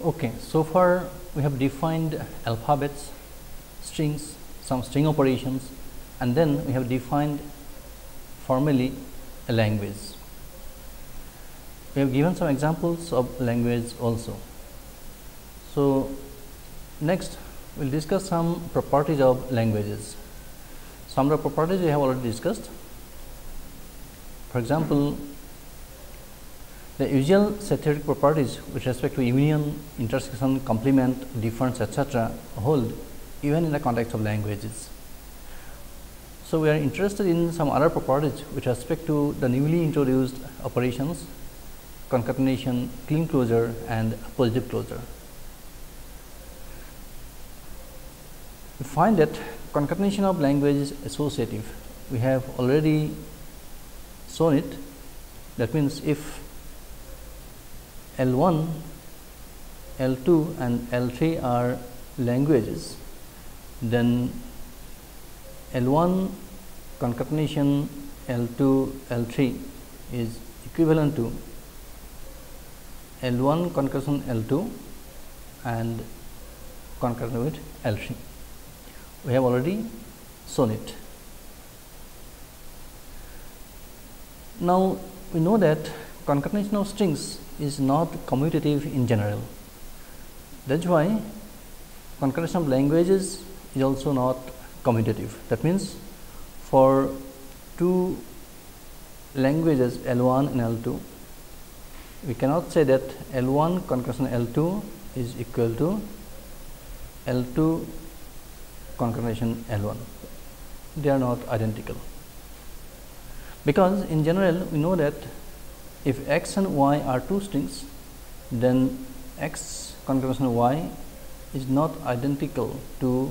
Okay, so far we have defined alphabets, strings, some string operations and then we have defined formally a language. We have given some examples of language also. So, next we will discuss some properties of languages. Some of the properties we have already discussed. For example, the usual set theoretic properties with respect to union, intersection, complement, difference etc., hold even in the context of languages. So, we are interested in some other properties with respect to the newly introduced operations, concatenation, Kleene closure and positive closure. We find that concatenation of language is associative. We have already shown it. That means, if L 1, L 2 and L 3 are languages, then L 1 concatenation L 2 L 3 is equivalent to L 1 concatenation L 2 and concatenate with L 3 we have already shown it. Now, we know that concatenation of strings is not commutative in general. That is why concatenation of languages is also not commutative. That means, for two languages L 1 and L 2, we cannot say that L 1 concatenation L 2 is equal to L 2 concatenation L 1. They are not identical, because in general we know that if x and y are two strings, then x concatenation y is not identical to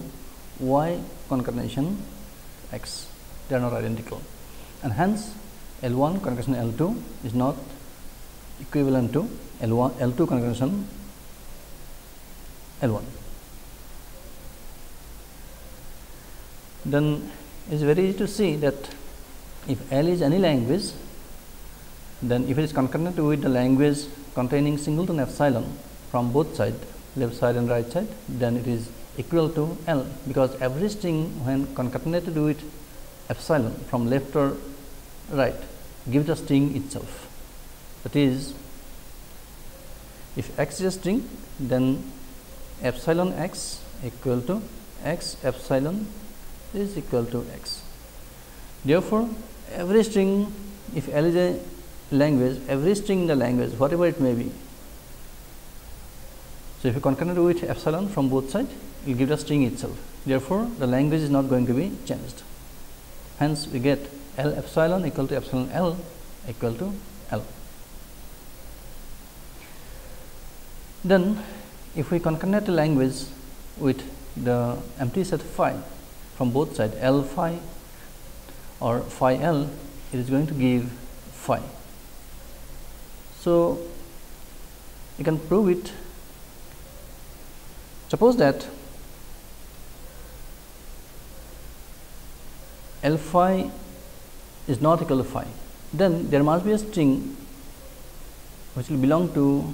y concatenation x, they are not identical and hence L 1 concatenation L 2 is not equivalent to L 1 L 2 concatenation L 1. Then it is very easy to see that if L is any language, then if it is concatenated with the language containing singleton epsilon from both sides left side and right side, then it is equal to L, because every string when concatenated with epsilon from left or right gives the string itself. That is, if x is a string, then epsilon x equal to x epsilon is equal to x. Therefore, every string if L is a language, every string in the language whatever it may be. So, if you concatenate with epsilon from both sides, it will give the string itself. Therefore, the language is not going to be changed. Hence, we get L epsilon equal to epsilon L equal to L. Then, if we concatenate the language with the empty set phi from both sides L phi or phi L, it is going to give phi. So, you can prove it. Suppose that L phi is not equal to phi, then there must be a string which will belong to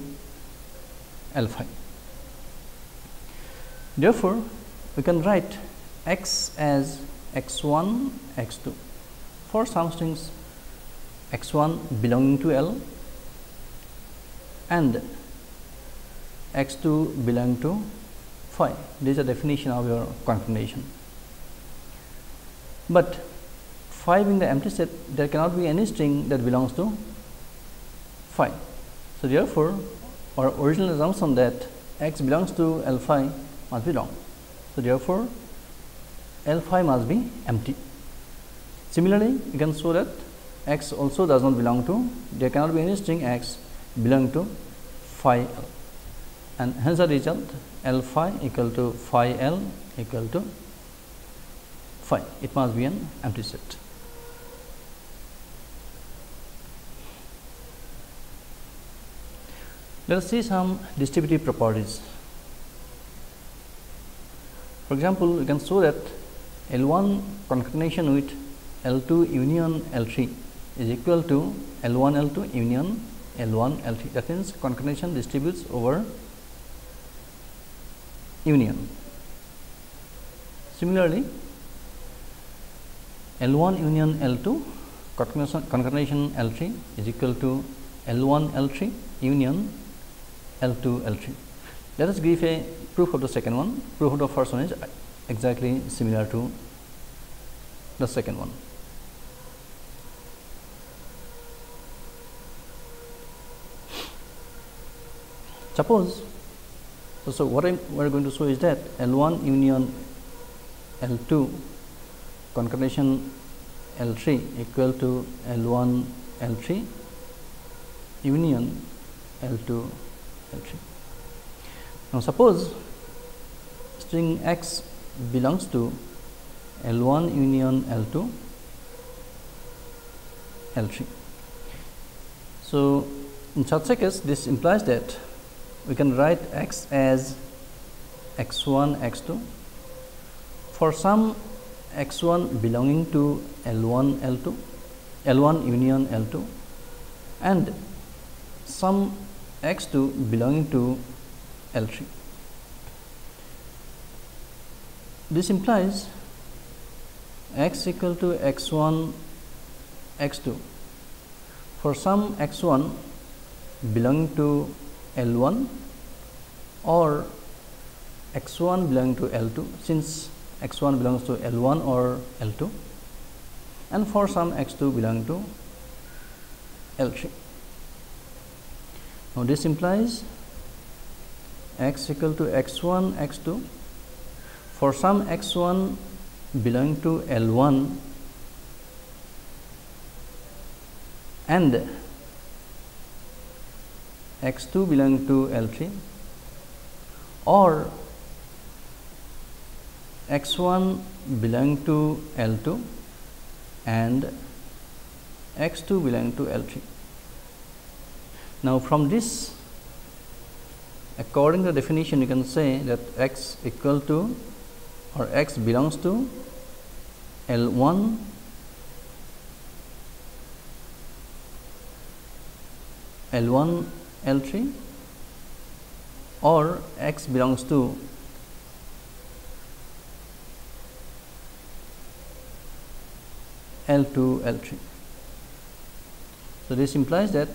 L phi. Therefore, we can write x as x 1 x 2 for some strings x 1 belonging to L and x 2 belong to phi. This is a definition of your concatenation. But phi being the empty set, there cannot be any string that belongs to phi. So, therefore, our original assumption that x belongs to L phi must be wrong. So, therefore, L phi must be empty. Similarly, you can show that x also does not belong to, there cannot be any string x belong to phi L and hence the result L phi equal to phi L equal to phi, it must be an empty set. Let us see some distributive properties. For example, we can show that L 1 concatenation with L 2 union L 3 is equal to L 1 L 2 union L 1 L 3 that means concatenation distributes over union. Similarly, L 1 union L 2 concatenation L 3 is equal to L 1 L 3 union L 2 L 3. Let us give a proof of the second one. Proof of the first one is exactly similar to the second one. Suppose, so what I we are going to show is that L 1 union L 2 concatenation L 3 equal to L 1 L 3 union L 2 L 3. Now, suppose string x belongs to L 1 union L 2 L 3. So, in such a case this implies that we can write x as x 1 x 2 for some x 1 belonging to L 1 L 2 L 1 union L 2 and some x 2 belonging to L 3. This implies x equal to x 1 x 2 for some x 1 belonging to L 1 or x 1 belonging to L 2 since x 1 belongs to L 1 or L 2 and for some x 2 belong to L 3. Now, this implies x equal to x 1 x 2 for some x 1 belonging to L 1 and x 2 belong to L 3 or x 1 belong to L 2 and x 2 belong to L 3. Now, from this according to the definition you can say that x equal to or x belongs to L 1 L 1 L 3 or x belongs to L 2 L 3. So, this implies that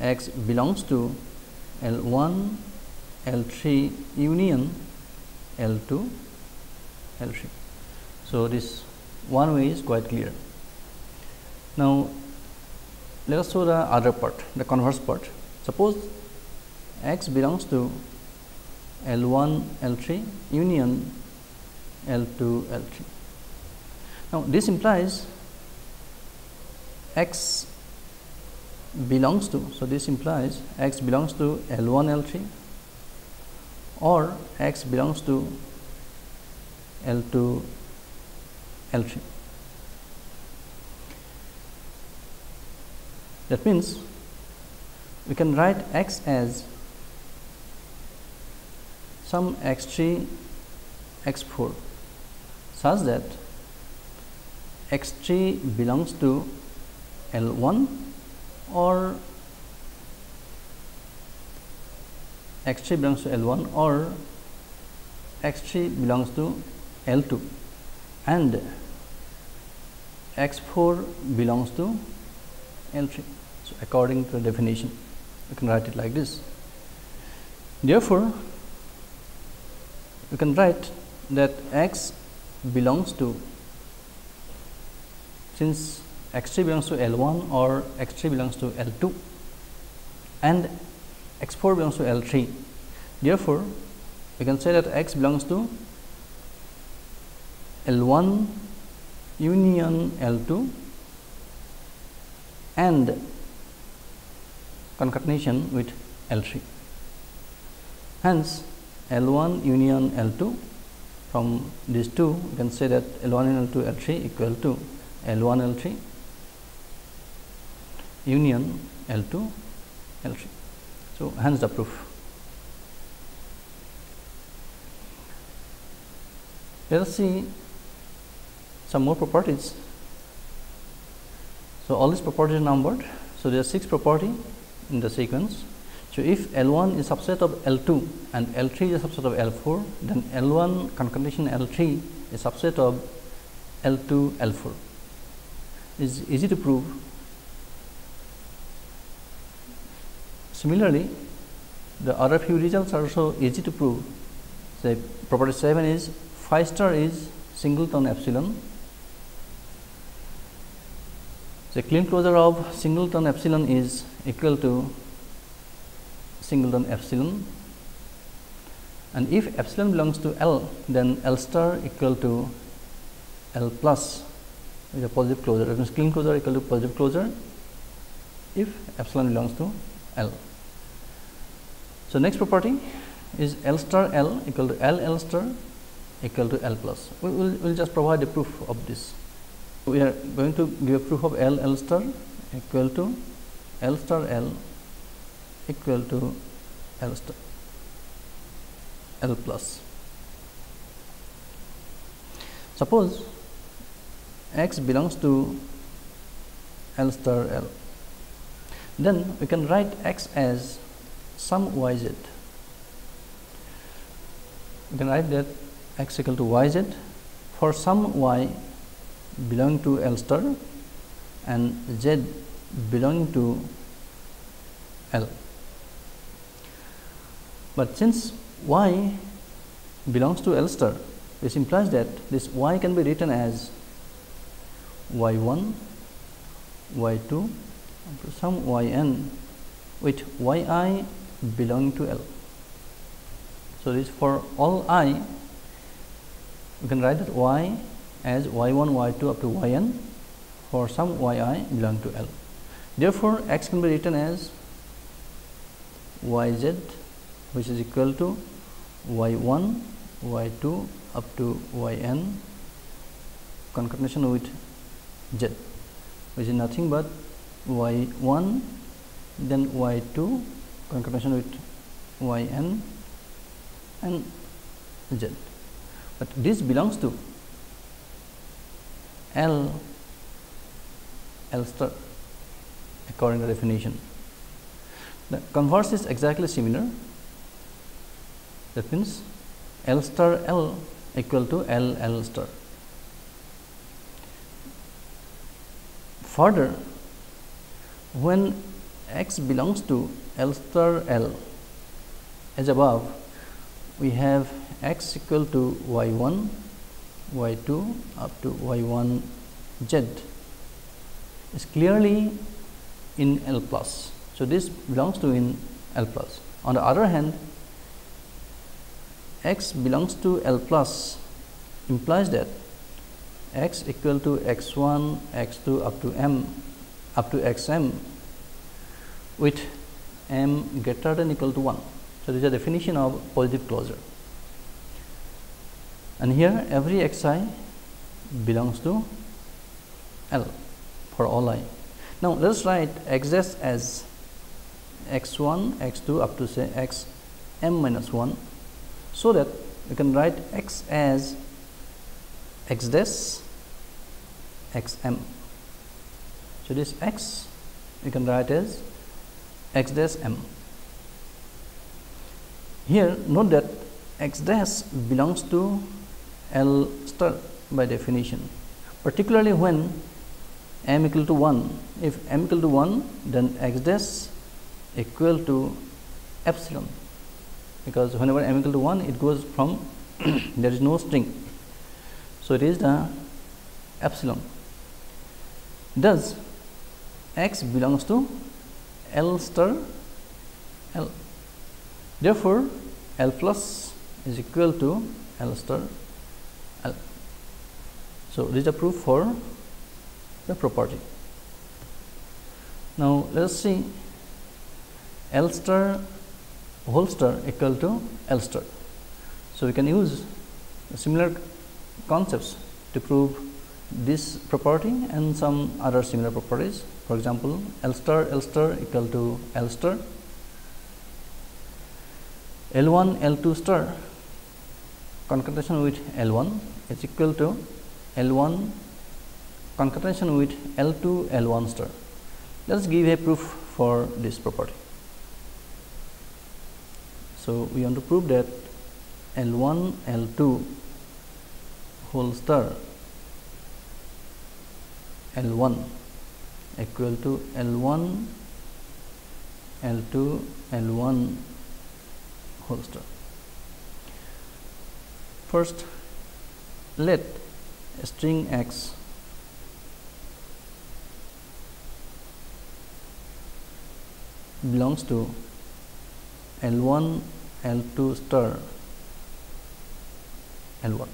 x belongs to L 1 L 3 union L 2 L 3. So, this one way is quite clear. Now, let us show the other part the converse part. Suppose x belongs to L 1 L 3 union L 2 L 3. Now, this implies x belongs to. So, this implies x belongs to L 1 L 3 or x belongs to L 2 L 3. That means, we can write x as some x 3 x 4 such that x 3 belongs to L 1 or x 3 belongs to L 1 or x 3 belongs to L 2 and x 4 belongs to L 3. So, according to the definition you can write it like this. Therefore, you can write that x belongs to since x 3 belongs to L 1 or x 3 belongs to L 2 and x 4 belongs to L 3. Therefore, we can say that x belongs to L 1 union L 2 and concatenation with L 3. Hence, L 1 union L 2 from these two you can say that L 1 and L 2 L 3 equal to L 1 L 3 union L 2 L 3. So, hence the proof. Let us see some more properties. So, all these properties are numbered. So, there are 6 property in the sequence. So, if L1 is subset of L2 and L3 is a subset of L4, then L1 concatenation L3 is subset of L2 L4. Is easy to prove. Similarly, the other few results are also easy to prove. Say property 7 is phi star is singleton epsilon. The Kleene closure of singleton epsilon is equal to singleton epsilon and if epsilon belongs to L then L star equal to L plus is a positive closure that means Kleene closure equal to positive closure if epsilon belongs to L. So, next property is L star L equal to L L star equal to L plus. We will we'll just provide a proof of this. We are going to give a proof of L L star equal to L star L equal to L star L plus. Suppose x belongs to L star L, then we can write x as some y z. We can write that x equal to y z for some y belonging to L star and z belonging to L. But since y belongs to L star, this implies that this y can be written as y 1, y 2 to some y n with y i belonging to L. So, this for all i we can write that y as y 1 y 2 up to y n for some y i belong to L. Therefore, x can be written as y z which is equal to y 1 y 2 up to y n concatenation with z which is nothing but y 1 then y 2 concatenation with y n and z, but this belongs to L L star according to definition. The converse is exactly similar that means L star L equal to L L star. Further, when x belongs to L star L as above, we have x equal to y 1, y 2 up to y 1 z is clearly in L plus. So, this belongs to in L plus. On the other hand, x belongs to L plus implies that x equal to x 1, x 2 up to m up to x m with m greater than equal to 1. So, this is a definition of positive closure and here every x i belongs to L for all i. Now, let us write x s as x 1, x 2 up to say x m minus 1. So, that we can write x as x dash x m. So, this x we can write as x dash m. Here note that x dash belongs to L star by definition, particularly when m equal to 1. If m equal to 1, then x dash equal to epsilon, because whenever m equal to 1, it goes from there is no string. So, it is the epsilon. Thus, x belongs to L star L. Therefore, L plus is equal to L star L. So, this is a proof for the property. Now, let us see L star whole star equal to L star. So, we can use similar concepts to prove this property and some other similar properties. For example, L star L star equal to L star, L 1 L 2 star concatenation with L 1 is equal to L 1 concatenation with L 2 L 1 star. Let us give a proof for this property. So, we want to prove that L 1 L 2 whole star L 1 equal to L 1 L 2 L 1 whole star. First, let string x belongs to L 1 L 2 star L 1.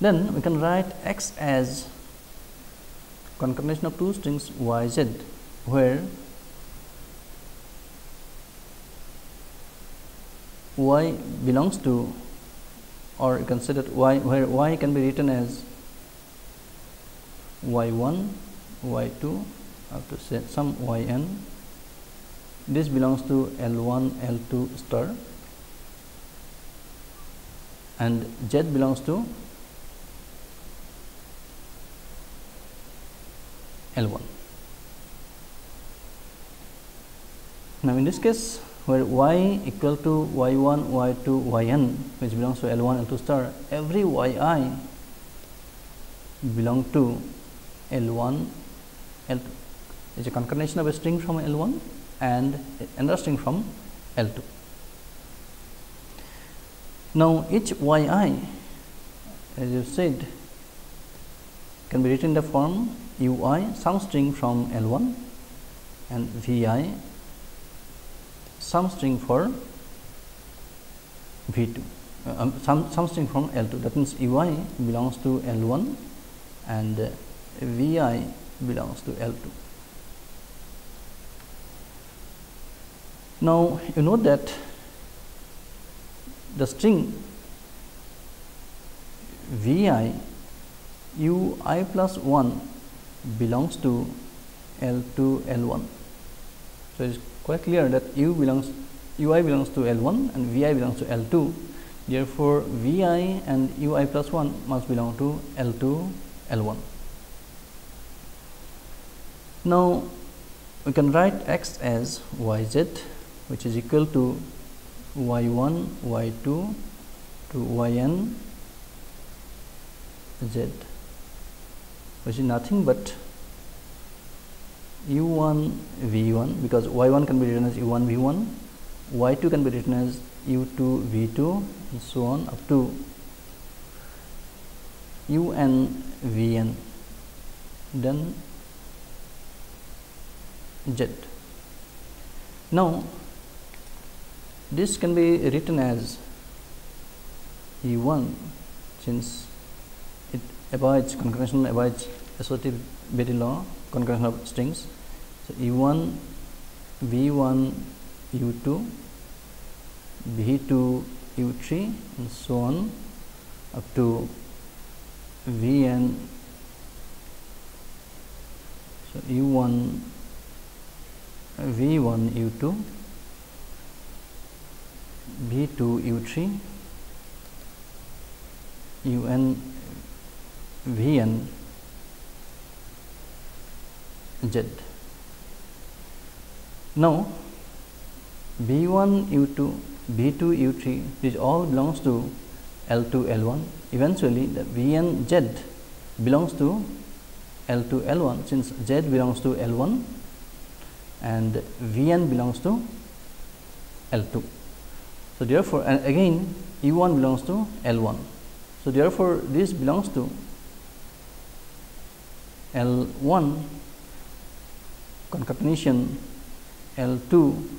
Then we can write x as concatenation of two strings y z where y belongs to or you can say that y where y can be written as y 1 y 2 up to say some y n this belongs to L 1 L 2 star and Z belongs to L 1. Now, in this case where y equal to y 1 y 2 y n which belongs to L 1 L 2 star every y i belong to L 1 L 2 is a concatenation of a string from L 1 and string from L 2. Now, each y i as you said can be written in the form u i some string from L 1 and v i some string for v 2 uh, um, some, some string from L 2 that means u i belongs to L 1 and uh, v i belongs to L 2. Now, you know that the string V i u i plus 1 belongs to L 2 L 1. So, it is quite clear that u belongs u i belongs to L 1 and V i belongs to L 2. Therefore, V i and u i plus 1 must belong to L 2 L 1. Now, we can write x as y z which is equal to y 1 y 2 to y n z which is nothing but u 1 v 1 because y 1 can be written as u 1 v 1 y 2 can be written as u 2 v 2 and so on up to u n v n then z. Now this can be written as E1 since it avoids concatenation avoids associative Betty law concatenation of strings. So E1 V1 U2 V2 U3 and so on up to Vn so U1 V1 U2 B two u3 un vn z. Now, b1 u2 b2 u3 which all belongs to l2 l1 eventually the vn z belongs to l2 l1 since z belongs to l1 and vn belongs to l2. So, therefore, and again E 1 belongs to L 1. So, therefore, this belongs to L 1 concatenation L 2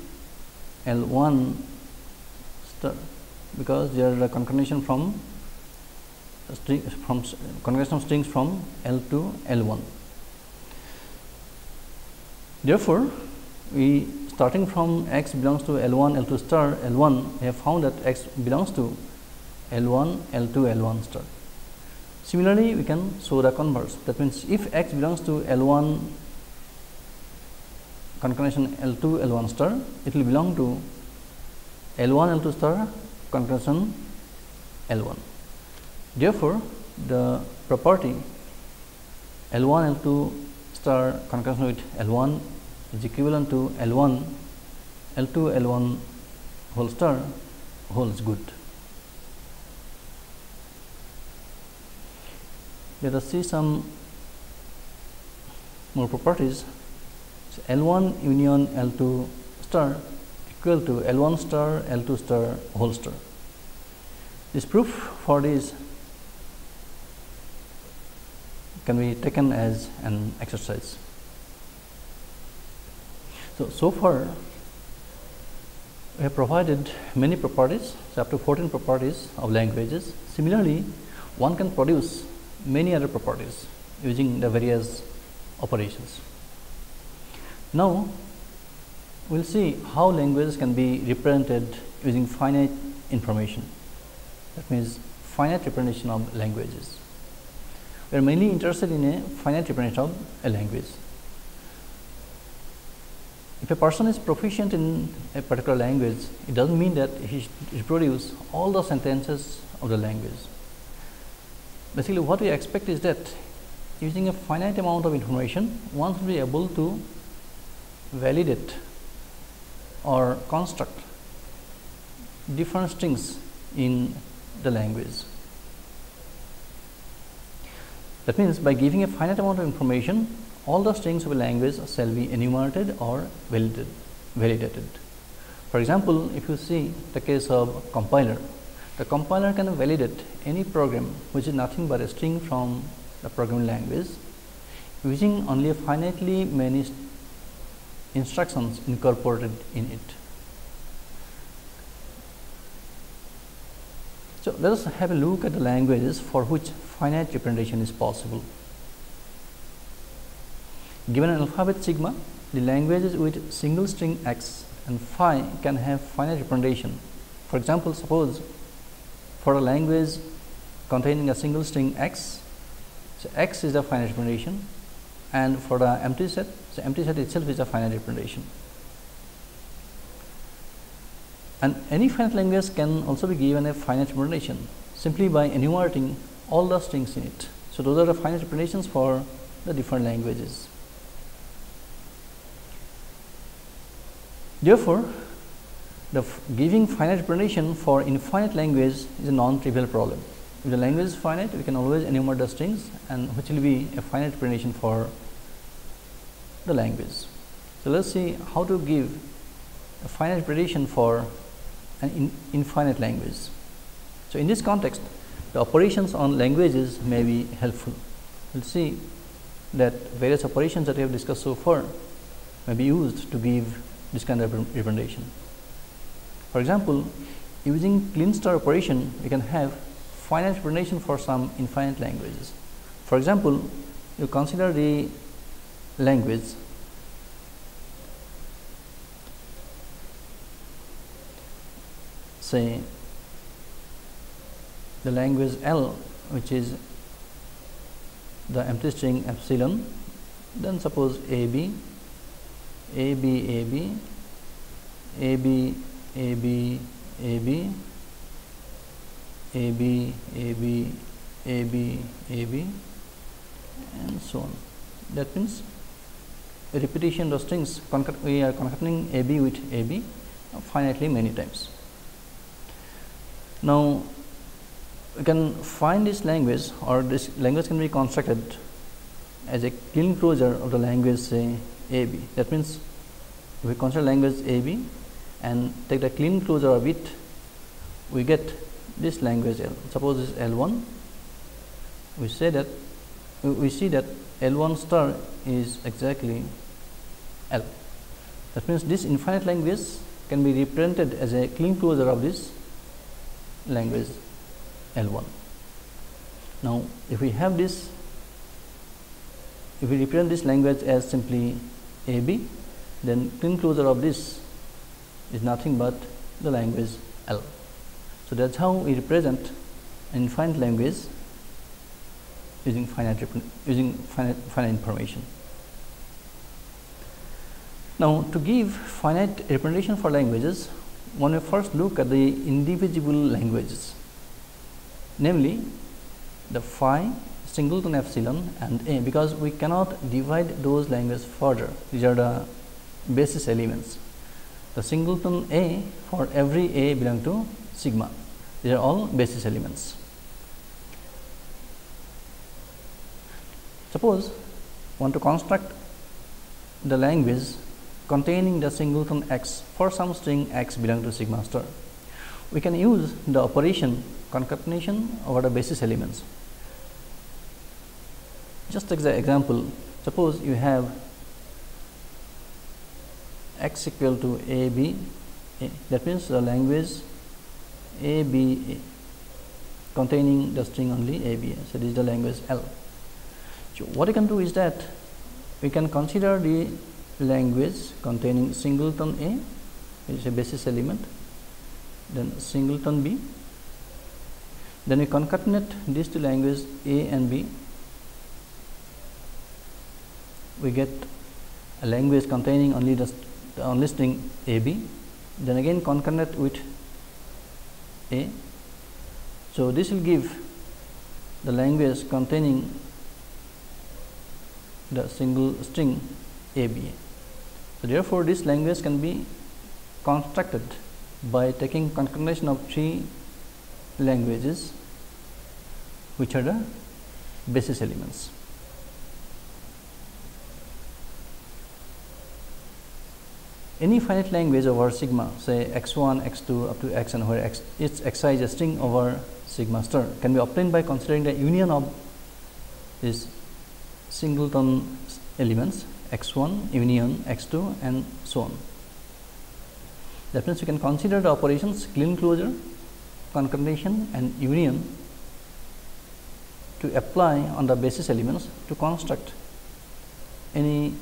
L 1 star because there are concatenation from string from concatenation of strings from L 2 L 1. Therefore, we starting from x belongs to L 1 L 2 star L 1 we have found that x belongs to L 1 L 2 L 1 star. Similarly, we can show the converse that means if x belongs to L 1 concatenation L 2 L 1 star it will belong to L 1 L 2 star concatenation L 1. Therefore, the property L 1 L 2 star concatenation with L 1 is equivalent to L 1 L 2 L 1 whole star holds good. Let us see some more properties. So, L1 union L2 star equal to L1 star L2 star whole star. This proof for this can be taken as an exercise. So, so far we have provided many properties, so up to 14 properties of languages. Similarly, one can produce many other properties using the various operations. Now, we will see how languages can be represented using finite information that means finite representation of languages. We are mainly interested in a finite representation of a language. If a person is proficient in a particular language, it does not mean that he should produce all the sentences of the language. Basically, what we expect is that using a finite amount of information, one should be able to validate or construct different strings in the language. That means, by giving a finite amount of information, all the strings of a language shall be enumerated or validated. For example, if you see the case of compiler, the compiler can validate any program which is nothing but a string from the programming language using only a finitely many instructions incorporated in it. So, let us have a look at the languages for which finite representation is possible. Given an alphabet sigma, the languages with single string x and phi can have finite representation. For example, suppose for a language containing a single string x, so x is the finite representation and for the empty set, so empty set itself is a finite representation. And any finite language can also be given a finite representation simply by enumerating all the strings in it. So, those are the finite representations for the different languages. Therefore, the giving finite representation for infinite language is a non-trivial problem. If the language is finite, we can always enumerate the strings and which will be a finite representation for the language. So, let us see how to give a finite representation for an in infinite language. So, in this context the operations on languages may be helpful. We will see that various operations that we have discussed so far may be used to give this kind of representation. For example, using Kleene star operation we can have finite representation for some infinite languages. For example, you consider the language say the language L which is the empty string epsilon then suppose A B A B A B A B A B A B A B A B A B A B and so on that means repetition of strings we are concatenating A B with A B finitely many times. Now, we can find this language or this language can be constructed as a Kleene closure of the language say A B. That means, we consider language A B and take the Kleene closure of it, we get this language L. Suppose this L 1, we say that we see that L 1 star is exactly L. That means, this infinite language can be represented as a Kleene closure of this language L 1. Now, if we have this, if we represent this language as simply A B, then closure of this is nothing but the language L. So, that is how we represent infinite language using finite using finite, finite information. Now, to give finite representation for languages, one may first look at the indivisible languages, namely the phi, singleton epsilon and a, because we cannot divide those languages further. These are the basis elements. the singleton A for every A belong to sigma. These are all basis elements. Suppose want to construct the language containing the singleton x for some string x belong to sigma star. We can use the operation concatenation over the basis elements. Just as an example, suppose you have x equal to a b a, that means the language a b a containing the string only a b. So, this is the language L. So, what you can do is that we can consider the language containing singleton A which is a basis element then singleton B then we concatenate these two languages A and B we get a language containing only the, only string A B then again concatenate with A so this will give the language containing the single string ABA. So, therefore, this language can be constructed by taking concatenation of three languages which are the basis elements. Any finite language over sigma say x 1, x 2 up to xn, where x its xi is a string over sigma star can be obtained by considering the union of this singleton elements x 1 union x 2 and so on. That means, you can consider the operations Kleene closure, concatenation and union to apply on the basis elements to construct any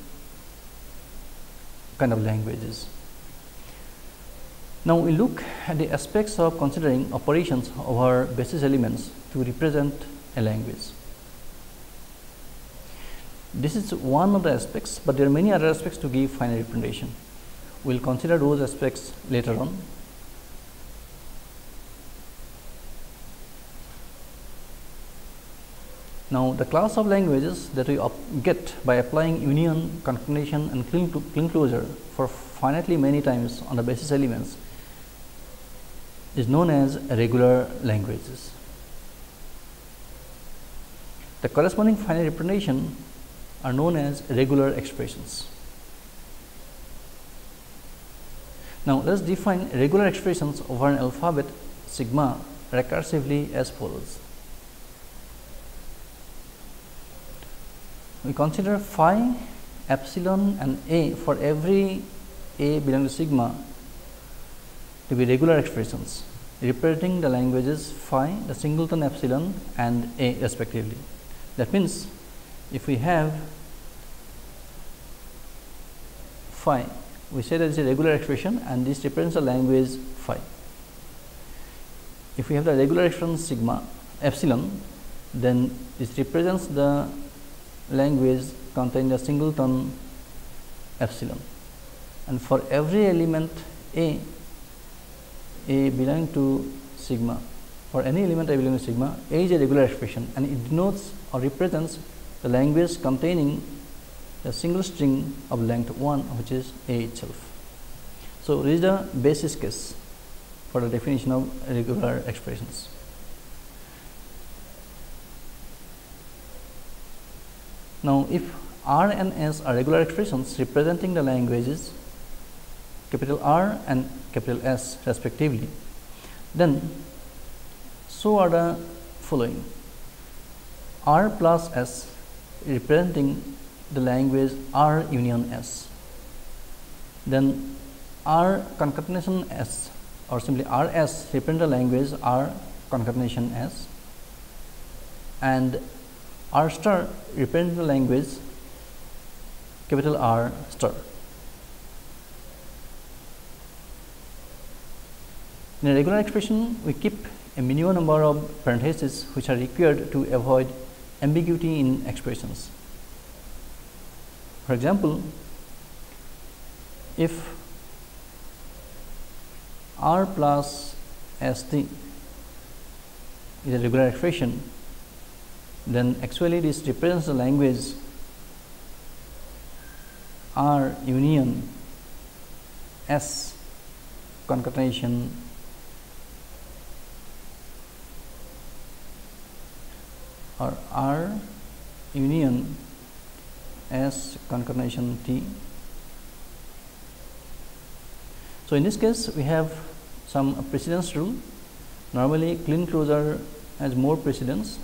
kind of languages. Now, we look at the aspects of considering operations over basis elements to represent a language. This is one of the aspects, but there are many other aspects to give finite representation. We will consider those aspects later on. Now, the class of languages that we get by applying union, concatenation and Kleene closure for finitely many times on the basis elements is known as regular languages. The corresponding finite representation are known as regular expressions. Now, let us define regular expressions over an alphabet sigma recursively as follows. We consider phi, epsilon and a for every a belonging to sigma to be regular expressions representing the languages phi, the singleton epsilon and a respectively. That means, if we have phi, we say that it is a regular expression and this represents the language phi. If we have the regular expression sigma epsilon, then this represents the language containing a singleton epsilon and for every element a a belonging to sigma for any element a belonging to sigma a is a regular expression and it denotes or represents the language containing a single string of length 1 which is a itself. So, this is the basis case for the definition of regular expressions. Now, if R and S are regular expressions representing the languages capital R and capital S respectively, then so are the following R plus S representing the language R union S. Then R concatenation S or simply R S represent the language R concatenation S and R star represents the language capital R star. In a regular expression, we keep a minimum number of parentheses which are required to avoid ambiguity in expressions. For example, if R plus S t is a regular expression, then actually this represents the language R union S concatenation or R union S concatenation T. So, in this case we have some precedence rule normally Kleene closure has more precedence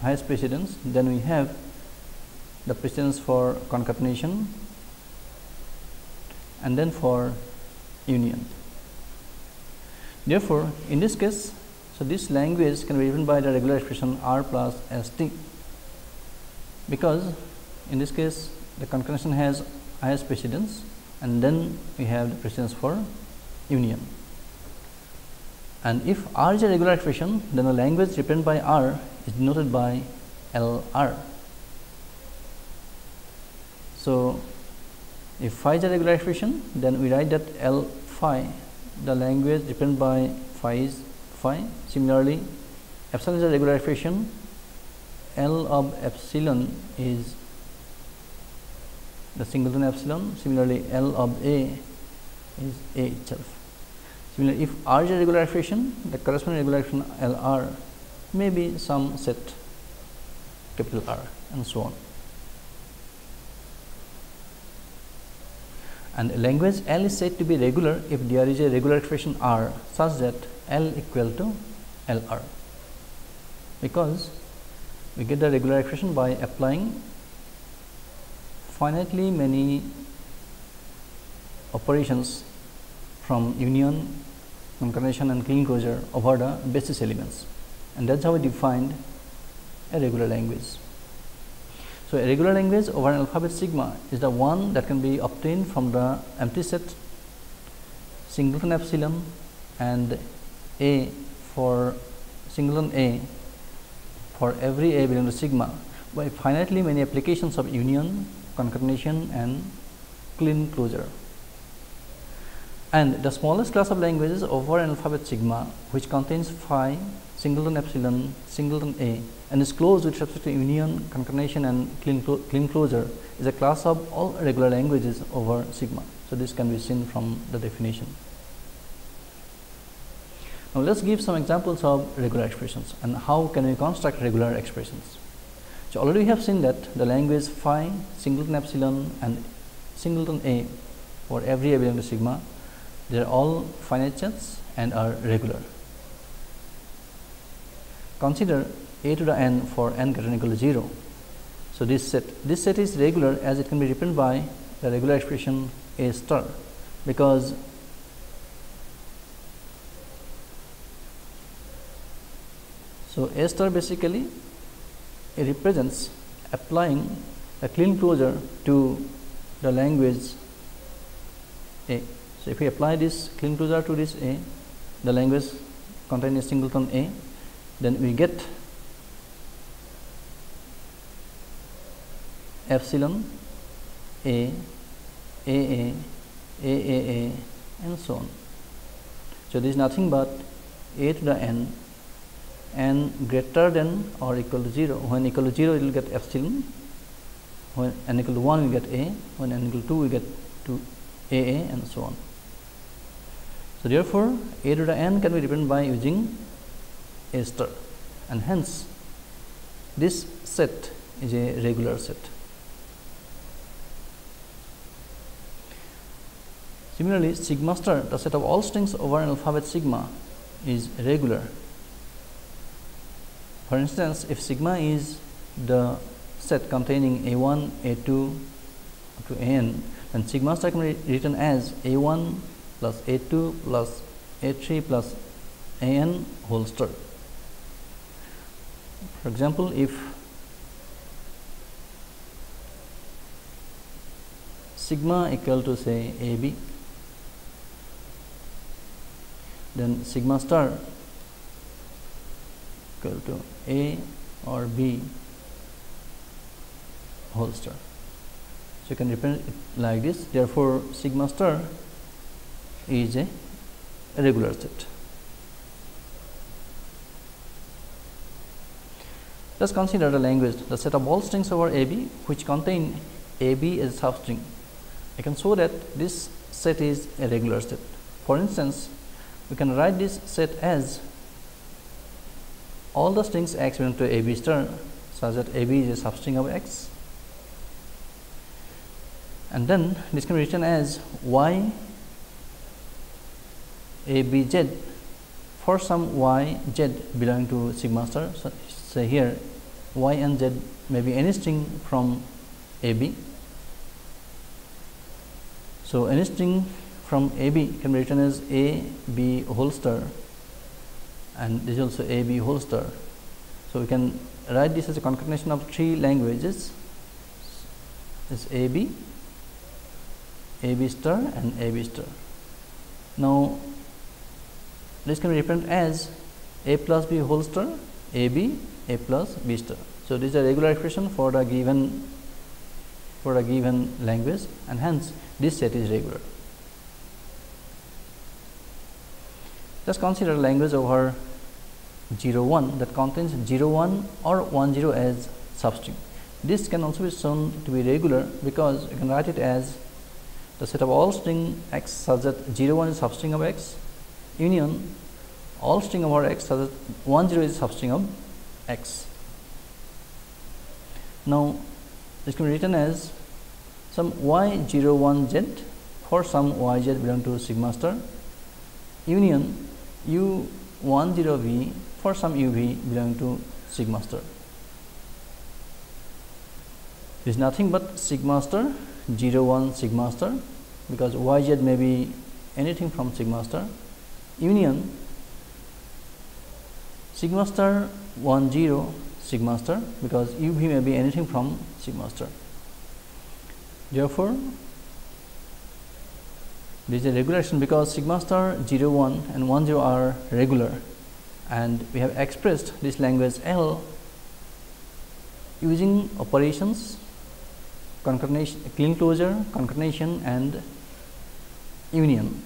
highest precedence then we have the precedence for concatenation and then for union. Therefore, in this case so, this language can be written by the regular expression r plus s t because in this case the concatenation has highest precedence and then we have the precedence for union. And if r is a regular expression then the language written by r is denoted by L r. So, if phi is a regular expression then we write that L phi the language written by phi is phi. Similarly, epsilon is a regular expression, L of epsilon is the singleton epsilon. Similarly, L of A is A itself. Similarly, if R is a regular expression, the corresponding regular expression L R may be some set capital R and so on. And language L is said to be regular if there is a regular expression R such that L equal to L R because we get the regular expression by applying finitely many operations from union, concatenation and Kleene closure over the basis elements and that is how we defined a regular language. So, a regular language over an alphabet sigma is the one that can be obtained from the empty set singleton epsilon and a for singleton A for every A belonging to sigma by finitely many applications of union, concatenation and Kleene closure. And the smallest class of languages over an alphabet sigma which contains phi, singleton epsilon, singleton A and is closed with respect to union, concatenation and Kleene, Kleene closure is a class of all regular languages over sigma. So, this can be seen from the definition. Now, let us give some examples of regular expressions and how can we construct regular expressions. So, already we have seen that the language phi, singleton epsilon and singleton a for every a belonging to sigma, they are all finite sets and are regular. Consider a to the n for n greater than equal to 0. So, this set this set is regular as it can be written by the regular expression a star because So, A star basically it represents applying a Kleene closure to the language A. So, if we apply this Kleene closure to this A, the language containing a singleton A, then we get epsilon A, A A, A A A and so on. So, this is nothing but A to the n n greater than or equal to 0. When equal to 0, it will get epsilon. When n equal to 1, we get a. When n equal to 2, we get 2 a a and so on. So, therefore, a to the n can be written by using a star and hence this set is a regular set. Similarly, sigma star the set of all strings over an alphabet sigma is regular for instance, if sigma is the set containing a 1, a 2 to a n, then sigma star can be written as a 1 plus a 2 plus a 3 plus a n whole star. For example, if sigma equal to say a b, then sigma star equal to A or B whole star. So, you can represent it like this therefore, sigma star is a regular set. Let us consider the language the set of all strings over A B which contain A B as a substring. I can show that this set is a regular set. For instance, we can write this set as all the strings x belong to a b star such that a b is a substring of x and then this can be written as y y a b z for some y z belonging to sigma star. So, say here y and z may be any string from a b. So, any string from a b can be written as a b whole star and this is also a b whole star. So, we can write this as a concatenation of three languages is a b a b star and a b star. Now, this can be written as a plus b whole star a a plus b star. So, this is a regular expression for the given for a given language and hence this set is regular. Just consider language over 0 1 that contains 0 1 or 1 0 as substring. This can also be shown to be regular because you can write it as the set of all string x such that 0 1 is substring of x union all string over x such that 1 0 is substring of x. Now, this can be written as some y 0 1 z for some y z belong to sigma star union u 1 0 v for some u v belonging to sigma star. Is nothing but sigma star 0 1 sigma star because y z may be anything from sigma star union sigma star 1 0 sigma star because u v may be anything from sigma star. Therefore, this is a regulation because sigma star 0 1 and 1 0 are regular and we have expressed this language L using operations concatenation, Kleene closure, concatenation and union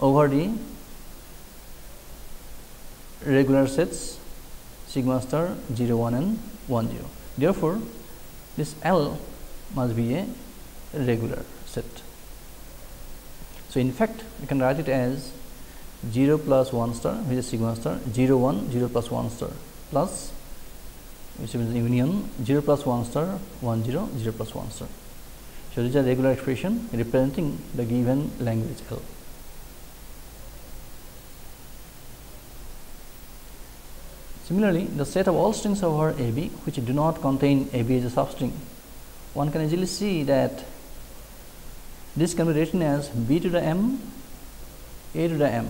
over the regular sets sigma star 0 1 and 1 0. Therefore, this L must be a regular set. So, in fact, we can write it as 0 plus 1 star which is sigma star 0 1 0 plus 1 star plus which means union 0 plus 1 star 1 0 0 plus 1 star. So, this is a regular expression representing the given language L. Similarly, the set of all strings over A B which do not contain A B as a substring, one can easily see that this can be written as B to the M, A to the M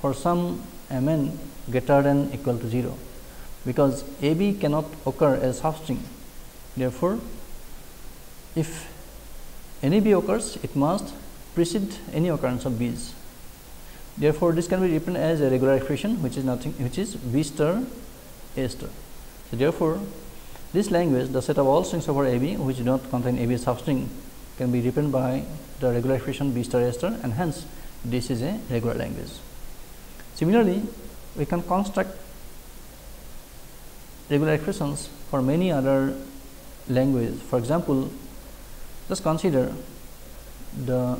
for some m n greater than equal to 0 because A B cannot occur as a substring. Therefore, if any B occurs, it must precede any occurrence of B's. Therefore, this can be written as a regular expression which is nothing which is B star A star. So, therefore, this language the set of all strings over A B which do not contain A B substring can be written by the regular expression B star A star and hence this is a regular language. Similarly, we can construct regular expressions for many other languages. For example, just consider the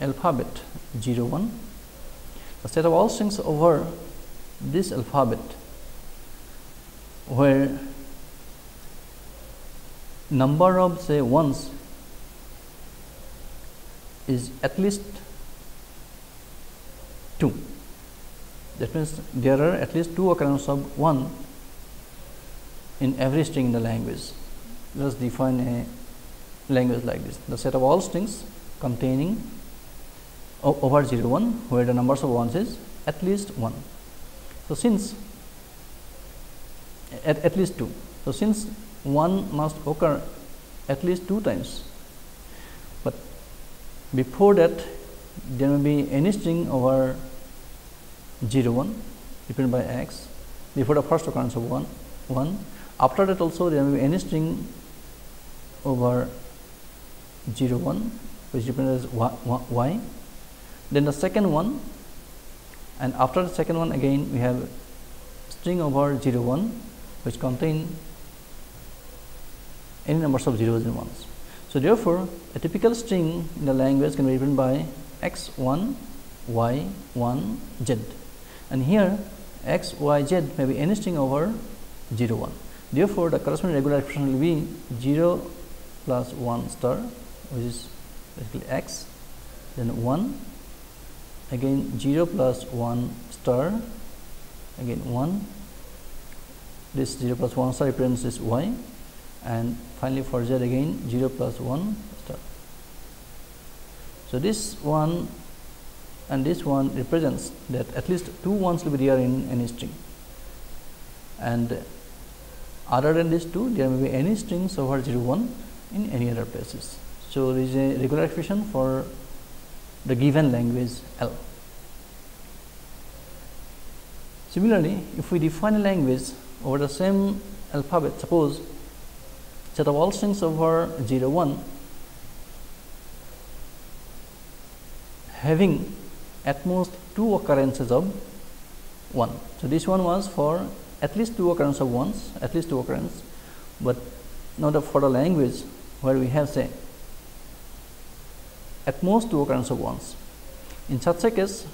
alphabet 0 1, the set of all strings over this alphabet where number of say ones is at least 2 that means, there are at least two occurrences of 1 in every string in the language. Let us define a language like this. The set of all strings containing over 0 1 where the numbers of ones is at least 1. So, since at, at least 2. So, since 1 must occur at least 2 times, but before that there may be any string over 0 1 represented by x before the first occurrence of 1 1 after that also there may be any string over 0 1 which represents as y then the second one and after the second one again we have string over 0 1 which contain any numbers of zeros and ones. So, therefore, a typical string in the language can be written by x 1 y 1 z and here x y z may be any string over 0 1. Therefore, the corresponding regular expression will be 0 plus 1 star which is basically x then 1 again 0 plus 1 star again 1 this 0 plus 1 star represents this y and finally for z again 0 plus 1 star. So, this one and this one represents that at least two ones will be there in any string and other than these two there may be any strings over 0 1 in any other places. So, there is a regular expression for the given language L. Similarly, if we define a language over the same alphabet, suppose set of all strings over 0 1 having at most two occurrences of 1. So, this one was for at least two occurrences of ones, at least two occurrences, but not for the language where we have say at most two occurrences of ones. In such a case,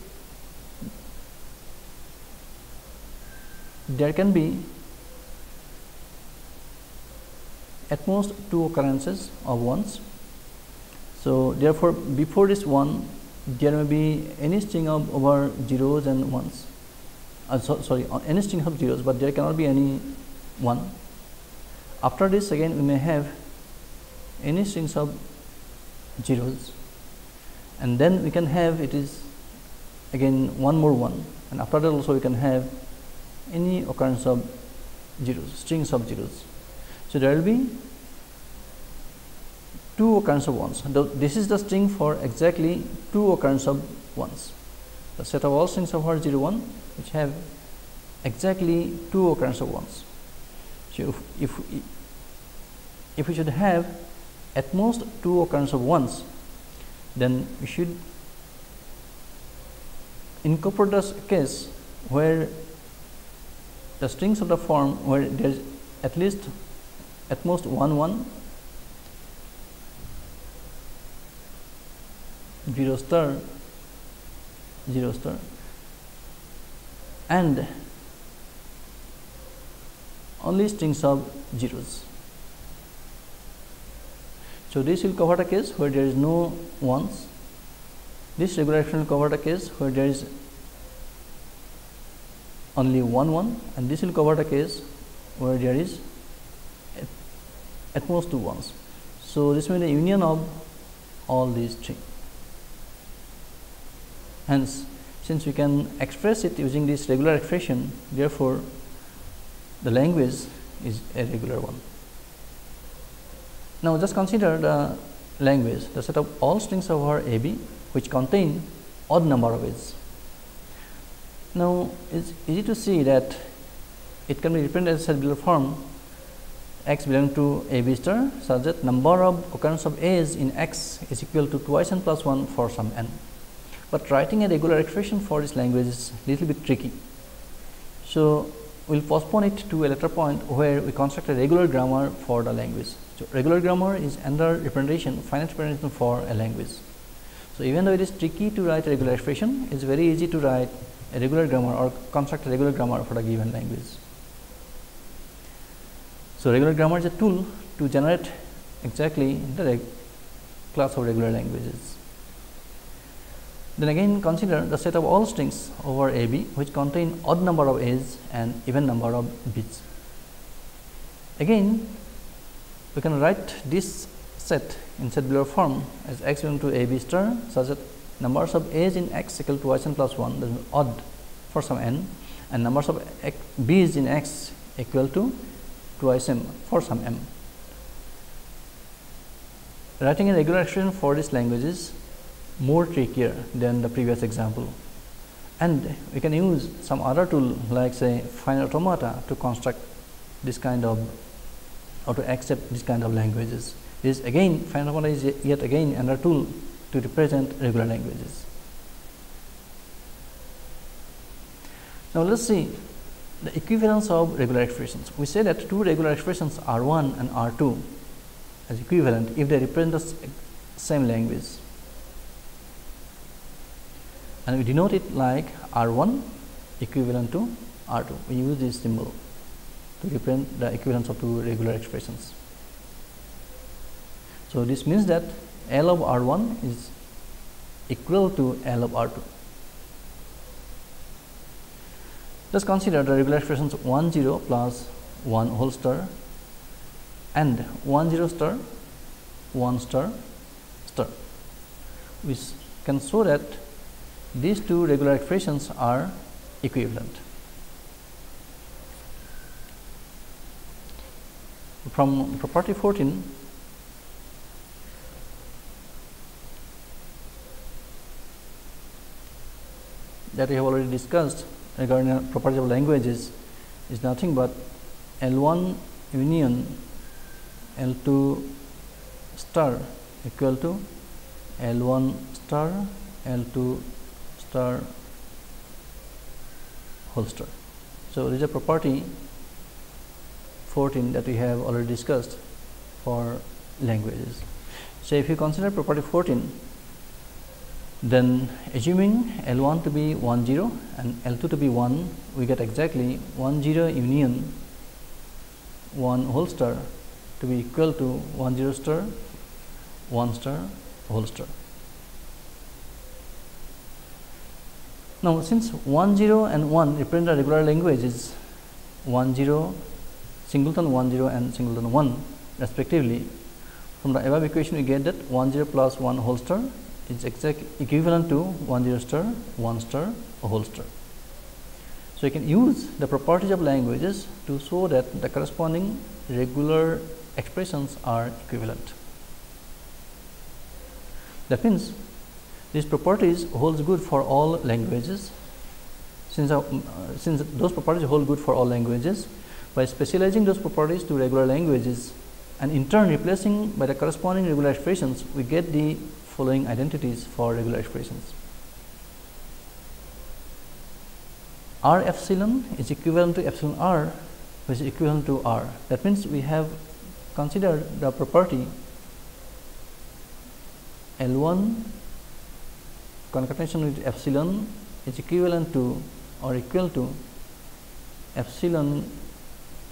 there can be at most two occurrences of ones. So, therefore, before this one there may be any string of over zeros and ones uh, so, sorry uh, any string of zeros, but there cannot be any 1. After this again we may have any strings of zeros and then we can have it is again one more one and after that also we can have any occurrence of zeros strings of zeros. So, there will be two occurrence of ones. This is the string for exactly two occurrence of ones. The set of all strings of R 0 1 which have exactly two occurrence of ones. So, if, if, if we should have at most two occurrence of ones, then we should incorporate this case where the strings of the form where there is at least at most one one 0 star 0 star and only strings of zeros. So, this will cover the case where there is no ones. This regular expression will cover the case where there is only one one and this will cover the case where there is at, at most two ones. So, this means the union of all these three. Hence, since we can express it using this regular expression, therefore, the language is a regular one. Now, just consider the language, the set of all strings over A B which contain odd number of edges. Now, it's easy to see that it can be represented as a below form x belong to a b star such that number of occurrence of a's in x is equal to twice n plus 1 for some n but writing a regular expression for this language is little bit tricky. So, we will postpone it to a later point where we construct a regular grammar for the language. So, regular grammar is another representation finite representation for a language. So, even though it is tricky to write a regular expression, it is very easy to write a regular grammar or construct a regular grammar for a given language. So, regular grammar is a tool to generate exactly the class of regular languages. Then again consider the set of all strings over a b which contain odd number of a's and even number of b's. Again we can write this set in set below form as x belong to a b star such that numbers of a's in x equal to y n plus 1 that is odd for some n and numbers of b's in x equal to twice m for some m. Writing a regular expression for these languages more trickier than the previous example. And we can use some other tool like say finite automata to construct this kind of or to accept this kind of languages. is again automata is yet again another tool to represent regular languages. Now, let us see the equivalence of regular expressions. We say that two regular expressions R 1 and R 2 as equivalent if they represent the same language and we denote it like R 1 equivalent to R 2 we use this symbol to represent the equivalence of two regular expressions. So, this means that L of R 1 is equal to L of R 2. Let us consider the regular expressions 1 0 plus 1 whole star and 1 0 star 1 star star. We can show that these two regular expressions are equivalent. From property 14, that we have already discussed regarding properties of languages is nothing but L 1 union L 2 star equal to L 1 star L 2 star whole star. So, this is a property 14 that we have already discussed for languages. So, if you consider property 14 then assuming L 1 to be 1 0 and L 2 to be 1 we get exactly 1 0 union 1 whole star to be equal to 1 0 star 1 star whole star. Now, since 1 0 and 1 represent a regular languages 1 0 singleton 1 0 and singleton 1 respectively from the above equation we get that 1 0 plus 1 whole star is exact equivalent to 1 0 star 1 star a whole star. So, you can use the properties of languages to show that the corresponding regular expressions are equivalent. That means, these properties holds good for all languages since, uh, since those properties hold good for all languages by specializing those properties to regular languages and in turn replacing by the corresponding regular expressions we get the following identities for regular expressions. R epsilon is equivalent to epsilon r which is equivalent to r. That means, we have considered the property L 1 concatenation with epsilon is equivalent to or equal to epsilon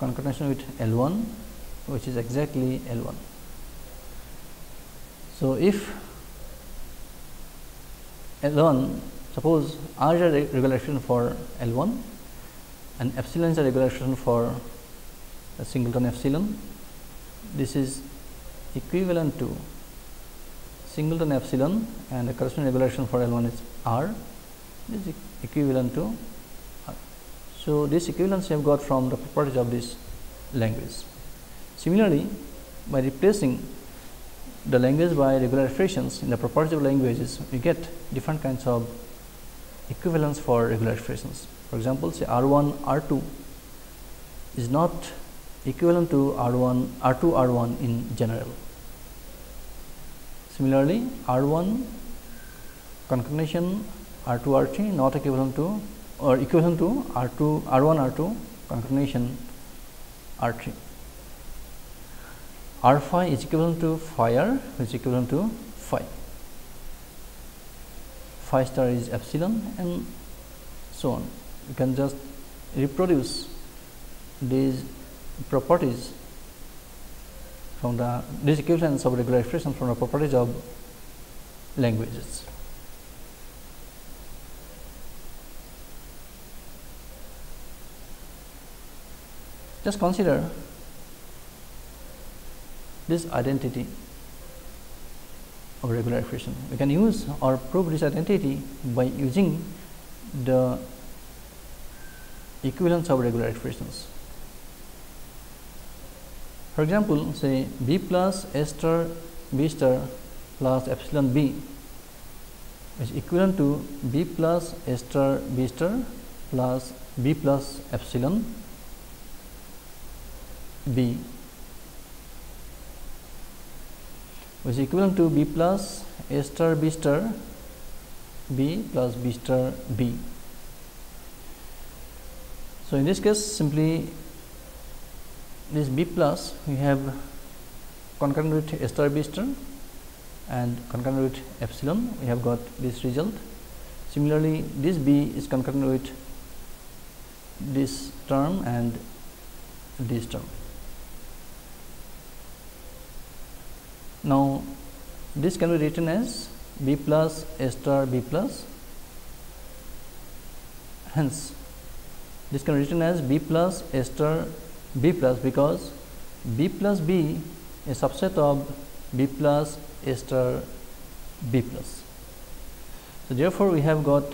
concatenation with L 1 which is exactly L 1. So, if L 1 suppose R is a regular expression for L 1 and epsilon is a regulation for a singleton epsilon. This is equivalent to singleton epsilon and the corresponding regulation for L 1 is R this is equivalent to. So, this equivalence we have got from the properties of this language. Similarly, by replacing the language by regular expressions in the properties of languages we get different kinds of equivalence for regular expressions. For example, say R 1 R 2 is not equivalent to R 1 R 2 R 1 in general. Similarly, R 1 concatenation R 2 R 3 not equivalent to or equation to R 2 R 1 R 2 concatenation R 3. R phi is equivalent to r which is equivalent to phi. Phi star is epsilon and so on. You can just reproduce these properties from the these equivalents of regular expressions from the properties of languages. Just consider this identity of regular expression. We can use or prove this identity by using the equivalence of regular expressions. For example, say b plus a star b star plus epsilon b is equivalent to b plus a star b star plus b plus epsilon b which is equivalent to b plus a star b star b plus b star b. So, in this case simply this b plus we have concurrent with a star b star and concurrent with epsilon we have got this result. Similarly, this b is concurrent with this term and this term. Now, this can be written as b plus a star b plus hence this can be written as b plus a star b plus because b plus b is subset of b plus a star b plus. So, therefore, we have got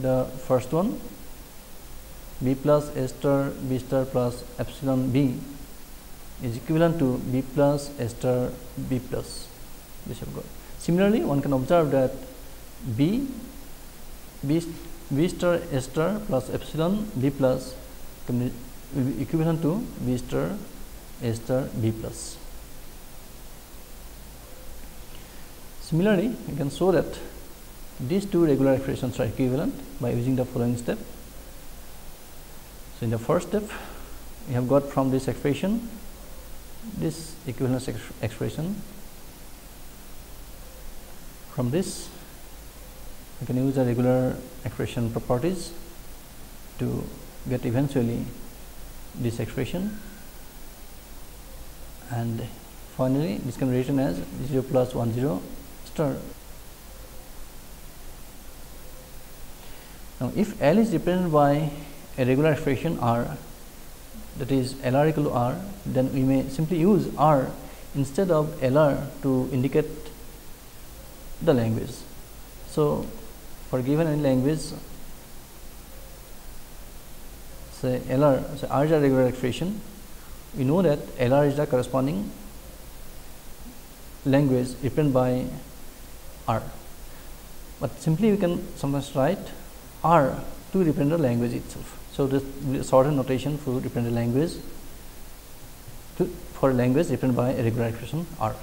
the first one b plus a star b star plus epsilon b is equivalent to b plus a star b plus this have got. Similarly, one can observe that b b, b star a star plus epsilon b plus will be equivalent to b star a star b plus. Similarly, we can show that these two regular expressions are equivalent by using the following step. So, in the first step we have got from this expression this equivalence ex expression from this we can use the regular expression properties to get eventually this expression and finally this can be written as 0 plus 1 0 star. Now, if L is represented by a regular expression R that is L r equal to R, then we may simply use R instead of L r to indicate the language. So, for given any language say L r, so R is a regular expression, we know that L r is the corresponding language represented by R, but simply we can sometimes write R to represent the language itself. So, this shorter notation for a language to, for language represented by a regular expression R.